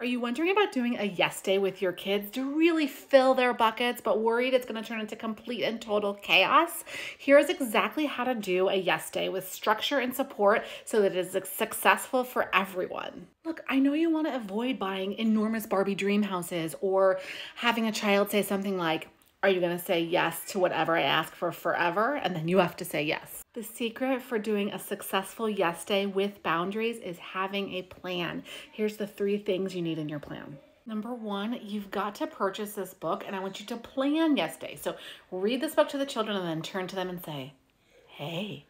Are you wondering about doing a yes day with your kids to really fill their buckets, but worried it's going to turn into complete and total chaos? Here's exactly how to do a yes day with structure and support so that it is successful for everyone. Look, I know you want to avoid buying enormous Barbie dream houses or having a child say something like, are you going to say yes to whatever I ask for forever? And then you have to say yes. The secret for doing a successful yes day with boundaries is having a plan. Here's the three things you need in your plan. Number one, you've got to purchase this book, and I want you to plan yes day. So read this book to the children and then turn to them and say, Hey,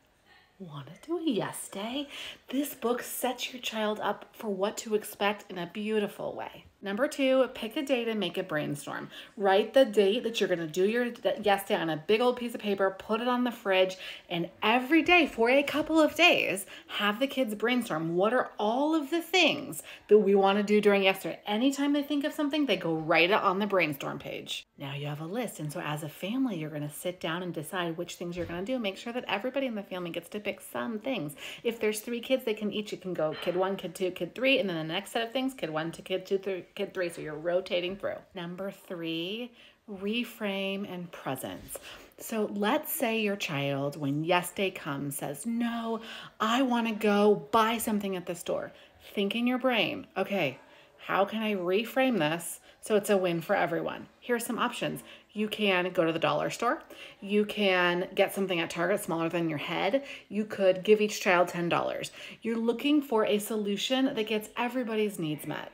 want to do a yes day? This book sets your child up for what to expect in a beautiful way. Number two, pick a date and make a brainstorm. Write the date that you're going to do your yes day on a big old piece of paper, put it on the fridge, and every day for a couple of days, have the kids brainstorm. What are all of the things that we want to do during yes day? Anytime they think of something, they go write it on the brainstorm page. Now you have a list. And so as a family, you're going to sit down and decide which things you're going to do. Make sure that everybody in the family gets to pick some things. If there's three kids, they can each, you can go kid one, kid two, kid three, and then the next set of things, kid one to kid two, three, kid three. So you're rotating through. Number three, reframe and presence. So let's say your child, when yes day comes, says, No, I want to go buy something at the store. Think in your brain, okay, how can I reframe this so it's a win for everyone? Here are some options. You can go to the dollar store. You can get something at Target smaller than your head. You could give each child $10. You're looking for a solution that gets everybody's needs met.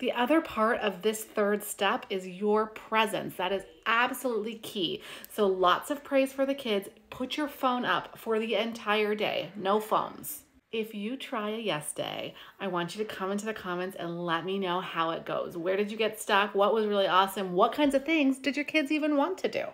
The other part of this third step is your presence. That is absolutely key. So lots of praise for the kids. Put your phone up for the entire day. No phones. If you try a yes day, I want you to come into the comments and let me know how it goes. Where did you get stuck? What was really awesome? What kinds of things did your kids even want to do?